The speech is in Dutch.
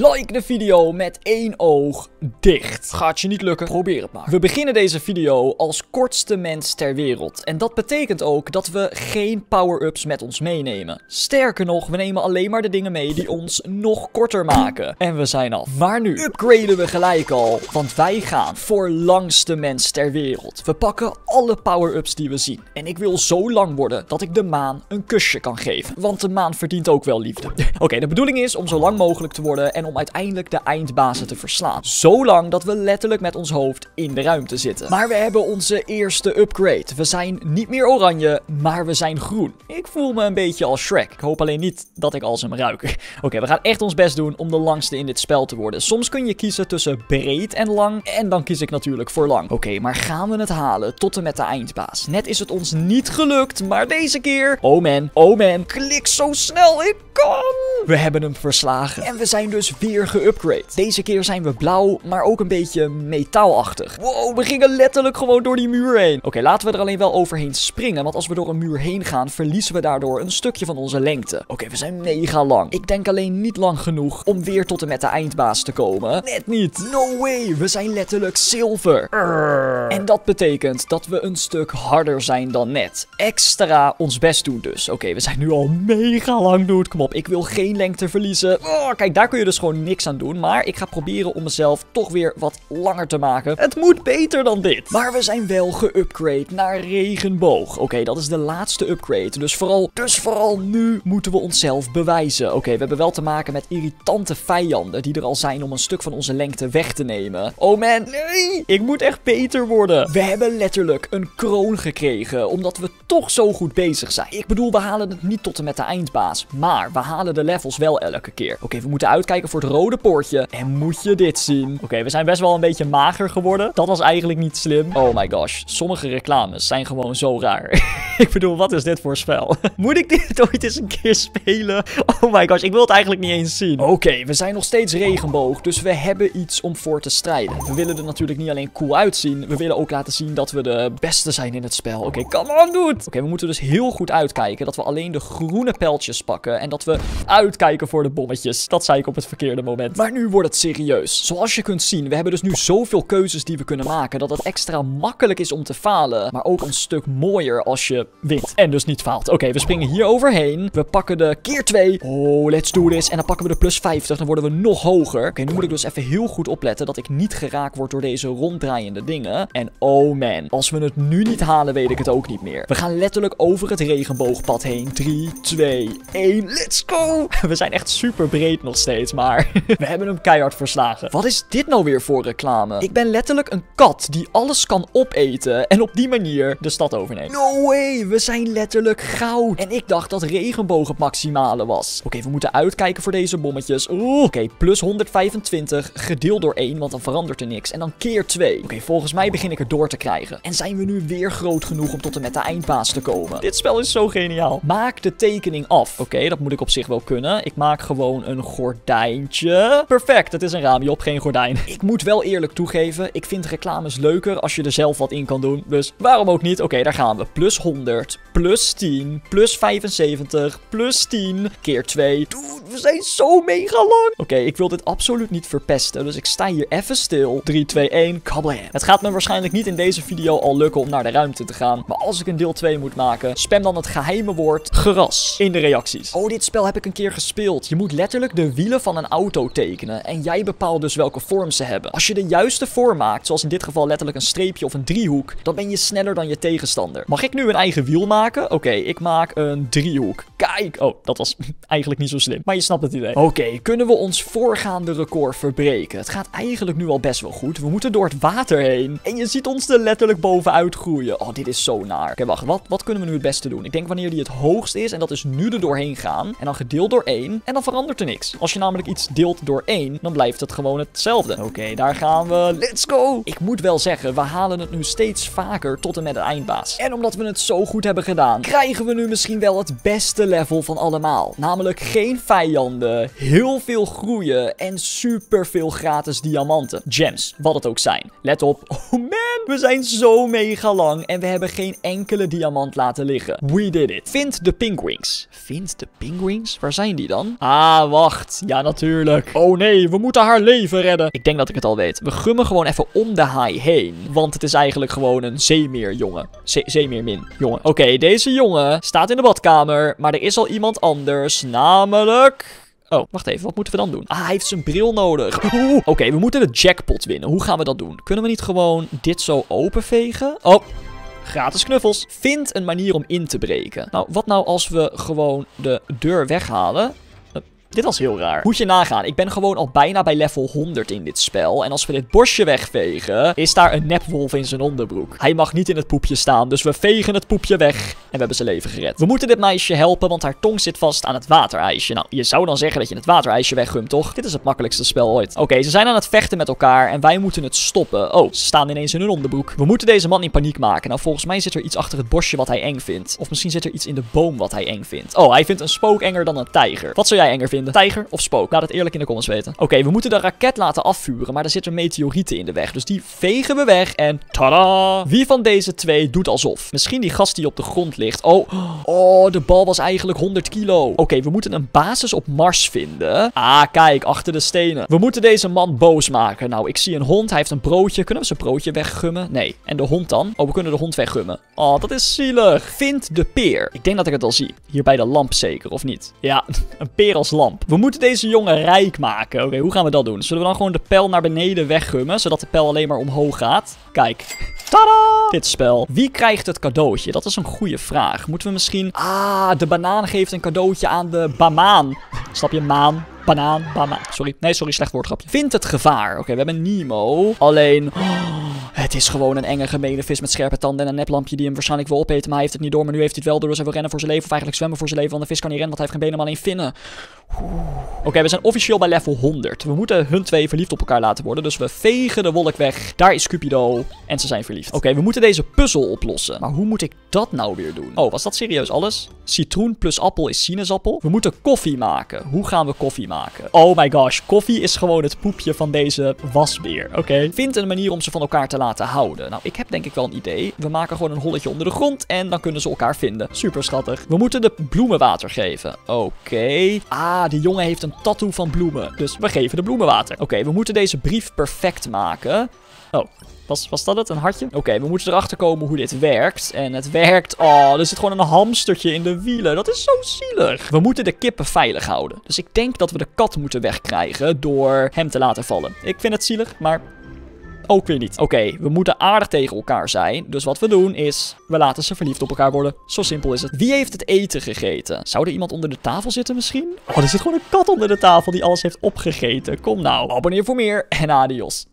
Like de video met één oog dicht. Gaat je niet lukken? Probeer het maar. We beginnen deze video als kortste mens ter wereld. En dat betekent ook dat we geen power-ups met ons meenemen. Sterker nog, we nemen alleen maar de dingen mee die ons nog korter maken. En we zijn af. Maar nu upgraden we gelijk al. Want wij gaan voor langste mens ter wereld. We pakken alle power-ups die we zien. En ik wil zo lang worden dat ik de maan een kusje kan geven. Want de maan verdient ook wel liefde. Oké, de bedoeling is om zo lang mogelijk te worden en om uiteindelijk de eindbazen te verslaan. Zo lang dat we letterlijk met ons hoofd in de ruimte zitten. Maar we hebben onze eerste upgrade. We zijn niet meer oranje, maar we zijn groen. Ik voel me een beetje als Shrek. Ik hoop alleen niet dat ik als hem ruik. Oké, we gaan echt ons best doen om de langste in dit spel te worden. Soms kun je kiezen tussen breed en lang. En dan kies ik natuurlijk voor lang. Oké, maar gaan we het halen tot en met de eindbaas? Net is het ons niet gelukt, maar deze keer... Oh man, oh man, klik zo snel ik kan! We hebben hem verslagen. En we zijn dus weer geupgrade. Deze keer zijn we blauw, maar ook een beetje metaalachtig. Wow, we gingen letterlijk gewoon door die muur heen. Oké, laten we er alleen wel overheen springen. Want als we door een muur heen gaan, verliezen we daardoor een stukje van onze lengte. Oké, we zijn mega lang. Ik denk alleen niet lang genoeg om weer tot en met de eindbaas te komen. Net niet. No way. We zijn letterlijk zilver. En dat betekent dat we een stuk harder zijn dan net. Extra ons best doen dus. Oké, we zijn nu al mega lang, dude. Kom op, ik wil geen lengte verliezen. Oh, kijk, daar kun je dus gewoon niks aan doen. Maar ik ga proberen om mezelf toch weer wat langer te maken. Het moet beter dan dit. Maar we zijn wel geupgrade naar regenboog. Oké, dat is de laatste upgrade. Dus vooral, dus vooral nu moeten we onszelf bewijzen. Oké, we hebben wel te maken met irritante vijanden die er al zijn om een stuk van onze lengte weg te nemen. Oh man, nee! Ik moet echt beter worden. We hebben letterlijk een kroon gekregen, omdat we toch zo goed bezig zijn. Ik bedoel, we halen het niet tot en met de eindbaas, maar we halen de levels wel elke keer. Oké, we moeten uitkijken voor het rode poortje. En moet je dit zien? Oké, we zijn best wel een beetje mager geworden. Dat was eigenlijk niet slim. Oh my gosh, sommige reclames zijn gewoon zo raar. ik bedoel, wat is dit voor spel? moet ik dit ooit eens een keer spelen? Oh my gosh, ik wil het eigenlijk niet eens zien. Oké, we zijn nog steeds regenboog, dus we hebben iets om voor te strijden. We willen er natuurlijk niet alleen cool uitzien, we willen ook laten zien dat we de beste zijn in het spel. Oké, come on, dude! Oké, we moeten dus heel goed uitkijken dat we alleen de groene pijltjes pakken en dat we uitkijken voor de bommetjes. Dat zei ik op het verkeerde moment. Maar nu wordt het serieus. Zoals je kunt zien, we hebben dus nu zoveel keuzes die we kunnen maken dat het extra makkelijk is om te falen, maar ook een stuk mooier als je wint en dus niet faalt. Oké, we springen hier overheen. We pakken de keer 2. Oh, let's do this. En dan pakken we de plus 50. Dan worden we nog hoger. Oké, nu moet ik dus even heel goed opletten dat ik niet geraakt word door deze ronddraaiende dingen. En oh man, als we het nu niet halen, weet ik het ook niet meer. We gaan letterlijk over het regenboogpad heen. 3, 2, 1, let's go! We zijn echt super breed nog steeds, maar we hebben hem keihard verslagen. Wat is dit nou weer voor reclame? Ik ben letterlijk een kat die alles kan opeten en op die manier de stad overneemt. No way, we zijn letterlijk goud. En ik dacht dat regenboog het maximale was. Oké, we moeten uitkijken voor deze bommetjes. Oké, plus 125 gedeeld door 1, want dan verandert er niks. En dan keer 2. Oké, volgens mij begin ik er door te krijgen. En zijn we nu weer groot genoeg om tot en met de eindbaas te komen? Dit spel is zo geniaal. Maak de tekening af. Oké, dat moet ik op zich wel kunnen. Ik maak gewoon een Perfect, het is een raampje op, geen gordijn. Ik moet wel eerlijk toegeven, ik vind reclames leuker als je er zelf wat in kan doen. Dus waarom ook niet? Oké, daar gaan we. Plus 100, plus 10, plus 75, plus 10, keer 2. Dude, we zijn zo mega lang. Oké, ik wil dit absoluut niet verpesten, dus ik sta hier even stil. 3, 2, 1, kablam. Het gaat me waarschijnlijk niet in deze video al lukken om naar de ruimte te gaan. Maar als ik een deel 2 moet maken, spam dan het geheime woord geras in de reacties. Oh, dit spel heb ik een keer gespeeld. Je moet letterlijk de wielen van een auto tekenen. En jij bepaalt dus welke vorm ze hebben. Als je de juiste vorm maakt, zoals in dit geval letterlijk een streepje of een driehoek, dan ben je sneller dan je tegenstander. Mag ik nu een eigen wiel maken? Oké, ik maak een driehoek. Kijk! Oh, dat was eigenlijk niet zo slim. Maar je snapt het idee. Oké, kunnen we ons voorgaande record verbreken? Het gaat eigenlijk nu al best wel goed. We moeten door het water heen. En je ziet ons er letterlijk bovenuit groeien. Oh, dit is zo naar. Oké, wacht. Wat, wat kunnen we nu het beste doen? Ik denk wanneer die het hoogst is. En dat is nu er doorheen gaan. En dan gedeeld door 1. En dan verandert er niks. Als je namelijk iets deelt door 1, dan blijft het gewoon hetzelfde. Oké, daar gaan we. Let's go! Ik moet wel zeggen, we halen het nu steeds vaker tot en met de eindbaas. En omdat we het zo goed hebben gedaan, krijgen we nu misschien wel het beste level van allemaal. Namelijk geen vijanden, heel veel groeien en super veel gratis diamanten. Gems, wat het ook zijn. Let op. Oh We zijn zo mega lang en we hebben geen enkele diamant laten liggen. We did it. Vind de penguins. Vind de penguins? Waar zijn die dan? Ah, wacht. Ja, natuurlijk. Oh nee, we moeten haar leven redden. Ik denk dat ik het al weet. We gummen gewoon even om de haai heen. Want het is eigenlijk gewoon een zeemeerjongen. Ze zeemeermin. Jongen. Oké, deze jongen staat in de badkamer. Maar er is al iemand anders. Namelijk... Oh, wacht even. Wat moeten we dan doen? Ah, hij heeft zijn bril nodig. Oké, we moeten de jackpot winnen. Hoe gaan we dat doen? Kunnen we niet gewoon dit zo openvegen? Oh, gratis knuffels. Vind een manier om in te breken. Nou, wat nou als we gewoon de deur weghalen? Dit was heel raar. Moet je nagaan, ik ben gewoon al bijna bij level 100 in dit spel. En als we dit bosje wegvegen, is daar een nepwolf in zijn onderbroek. Hij mag niet in het poepje staan, dus we vegen het poepje weg. En we hebben zijn leven gered. We moeten dit meisje helpen, want haar tong zit vast aan het waterijsje. Nou, je zou dan zeggen dat je het waterijsje weggumt, toch? Dit is het makkelijkste spel ooit. Oké, ze zijn aan het vechten met elkaar en wij moeten het stoppen. Oh, ze staan ineens in hun onderbroek. We moeten deze man in paniek maken. Nou, volgens mij zit er iets achter het bosje wat hij eng vindt. Of misschien zit er iets in de boom wat hij eng vindt. Oh, hij vindt een spook enger dan een tijger. Wat zou jij enger vinden? Tijger of spook? Laat het eerlijk in de comments weten. Oké, we moeten de raket laten afvuren, maar er zitten meteorieten in de weg. Dus die vegen we weg en tada! Wie van deze twee doet alsof? Misschien die gast die op de grond ligt. Oh, oh, de bal was eigenlijk 100 kilo. Oké, we moeten een basis op Mars vinden. Ah, kijk, achter de stenen. We moeten deze man boos maken. Nou, ik zie een hond. Hij heeft een broodje. Kunnen we zijn broodje weggummen? Nee. En de hond dan? Oh, we kunnen de hond weggummen. Oh, dat is zielig. Vind de peer. Ik denk dat ik het al zie. Hier bij de lamp zeker, of niet? Ja, een peer als lamp. We moeten deze jongen rijk maken. Oké, hoe gaan we dat doen? Zullen we dan gewoon de pijl naar beneden weggummen, zodat de pijl alleen maar omhoog gaat? Kijk. Tada! Dit spel. Wie krijgt het cadeautje? Dat is een goede vraag. Moeten we misschien... Ah, de banaan geeft een cadeautje aan de bamaan. Snap je? Maan. Banaan. Banaan. Sorry. Nee, sorry. Slecht woordgrapje. Vind het gevaar. Oké, we hebben Nemo. Alleen... Het is gewoon een enge gemene vis met scherpe tanden en een neplampje die hem waarschijnlijk wil opeten. Maar hij heeft het niet door. Maar nu heeft hij het wel door. Dus hij wil rennen voor zijn leven. Of eigenlijk zwemmen voor zijn leven. Want de vis kan niet rennen, want hij heeft geen benen, maar alleen vinnen. Oké, we zijn officieel bij level 100. We moeten hun twee verliefd op elkaar laten worden. Dus we vegen de wolk weg. Daar is Cupido. En ze zijn verliefd. Oké, we moeten deze puzzel oplossen. Maar hoe moet ik dat nou weer doen? Oh, was dat serieus alles? Citroen plus appel is sinaasappel. We moeten koffie maken. Hoe gaan we koffie maken? Oh my gosh, koffie is gewoon het poepje van deze wasbeer. Oké. Vind een manier om ze van elkaar te laten houden. Nou, ik heb denk ik wel een idee. We maken gewoon een holletje onder de grond en dan kunnen ze elkaar vinden. Super schattig. We moeten de bloemen water geven. Oké. Ah, die jongen heeft een tattoo van bloemen. Dus we geven de bloemen water. Oké, we moeten deze brief perfect maken. Oh, was, was dat het? Een hartje? Oké, we moeten erachter komen hoe dit werkt. En het werkt... Oh, er zit gewoon een hamstertje in de wielen. Dat is zo zielig. We moeten de kippen veilig houden. Dus ik denk dat we de kat moeten wegkrijgen door hem te laten vallen. Ik vind het zielig, maar ook weer niet. Oké, we moeten aardig tegen elkaar zijn. Dus wat we doen is, we laten ze verliefd op elkaar worden. Zo simpel is het. Wie heeft het eten gegeten? Zou er iemand onder de tafel zitten misschien? Oh, er zit gewoon een kat onder de tafel die alles heeft opgegeten. Kom nou, abonneer voor meer en adios.